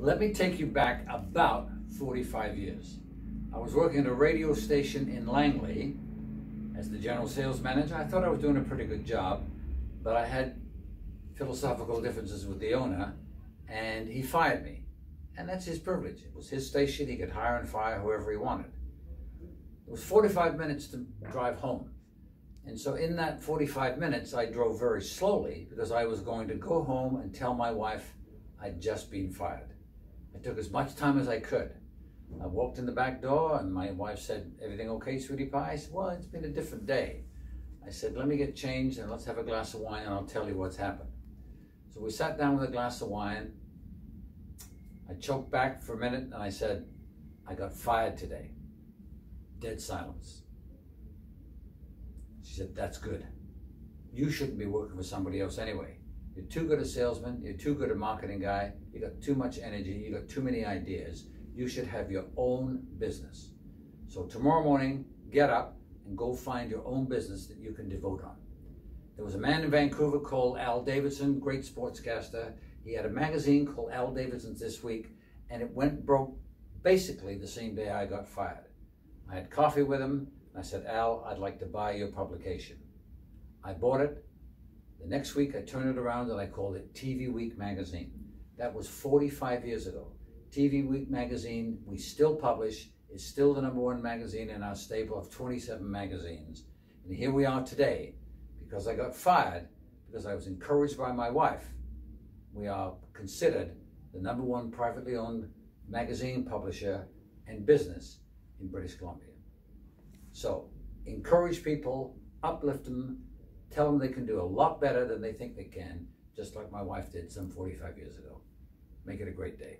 Let me take you back about 45 years. I was working at a radio station in Langley as the general sales manager. I thought I was doing a pretty good job, but I had philosophical differences with the owner and he fired me. And that's his privilege. It was his station. He could hire and fire whoever he wanted. It was 45 minutes to drive home. And so in that 45 minutes, I drove very slowly because I was going to go home and tell my wife I'd just been fired. I took as much time as I could. I walked in the back door and my wife said, everything okay, sweetie pie? I said, well, it's been a different day. I said, let me get changed and let's have a glass of wine and I'll tell you what's happened. So we sat down with a glass of wine. I choked back for a minute and I said, I got fired today. Dead silence. She said, that's good. You shouldn't be working for somebody else anyway. You're too good a salesman. You're too good a marketing guy. You got too much energy. You got too many ideas. You should have your own business. So tomorrow morning, get up and go find your own business that you can devote on. There was a man in Vancouver called Al Davidson, great sportscaster. He had a magazine called Al Davidson's This Week, and it went broke basically the same day I got fired. I had coffee with him. I said, Al, I'd like to buy your publication. I bought it. The next week, I turned it around and I called it TV Week Magazine. That was 45 years ago. TV Week Magazine, we still publish, is still the number one magazine in our stable of 27 magazines. And here we are today, because I got fired because I was encouraged by my wife. We are considered the number one privately owned magazine publisher and business in British Columbia. So encourage people, uplift them, tell them they can do a lot better than they think they can, just like my wife did some 45 years ago. Make it a great day.